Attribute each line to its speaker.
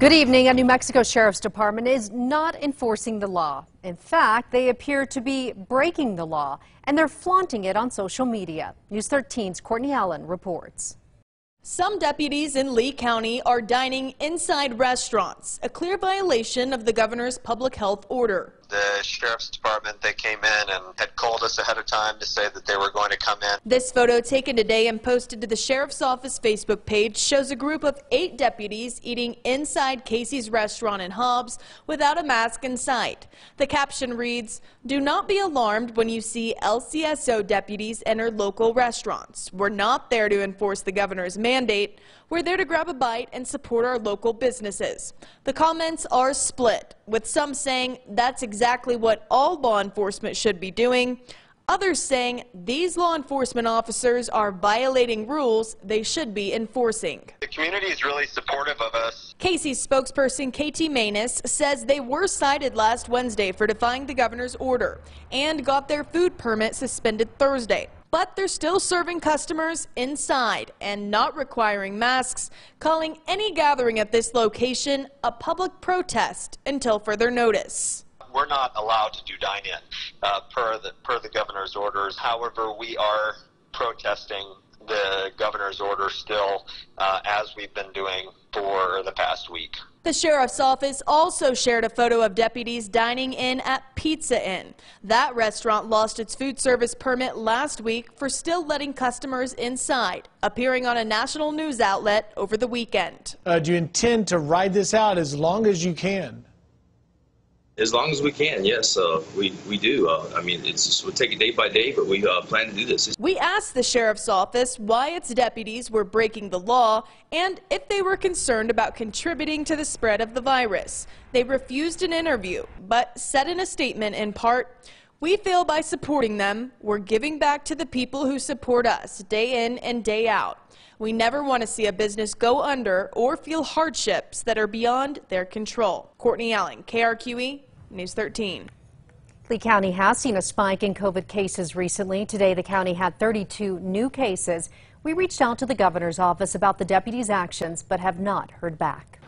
Speaker 1: Good evening. A New Mexico Sheriff's Department is not enforcing the law. In fact, they appear to be breaking the law, and they're flaunting it on social media. News 13's Courtney Allen reports.
Speaker 2: Some deputies in Lea County are dining inside restaurants, a clear violation of the governor's public health order
Speaker 3: the sheriff's department, they came in and had called us ahead of time to say that they were going to come in.
Speaker 2: This photo taken today and posted to the sheriff's office Facebook page shows a group of eight deputies eating inside Casey's restaurant in Hobbs without a mask in sight. The caption reads, do not be alarmed when you see LCSO deputies enter local restaurants. We're not there to enforce the governor's mandate. We're there to grab a bite and support our local businesses. The comments are split, with some saying that's exactly what all law enforcement should be doing. Others saying these law enforcement officers are violating rules they should be enforcing.
Speaker 3: The community is really supportive of us.
Speaker 2: Casey's spokesperson Katie Manus says they were cited last Wednesday for defying the governor's order and got their food permit suspended Thursday but they're still serving customers inside and not requiring masks, calling any gathering at this location a public protest until further notice.
Speaker 3: We're not allowed to do dine-in uh, per the per the governor's orders. However, we are protesting the governor's order still, uh, as we've been doing for the past week.
Speaker 2: The sheriff's office also shared a photo of deputies dining in at Pizza Inn. That restaurant lost its food service permit last week for still letting customers inside, appearing on a national news outlet over the weekend.
Speaker 4: Uh, do you intend to ride this out as long as you can?
Speaker 5: As long as we can, yes, uh, we we do. Uh, I mean, it's just, we'll take it day by day, but we uh, plan to do this.
Speaker 2: We asked the sheriff's office why its deputies were breaking the law and if they were concerned about contributing to the spread of the virus. They refused an interview, but said in a statement in part, we feel by supporting them, we're giving back to the people who support us day in and day out. We never want to see a business go under or feel hardships that are beyond their control. Courtney Allen, KRQE, News 13.
Speaker 1: Lea County has seen a spike in COVID cases recently. Today, the county had 32 new cases. We reached out to the governor's office about the deputy's actions, but have not heard back.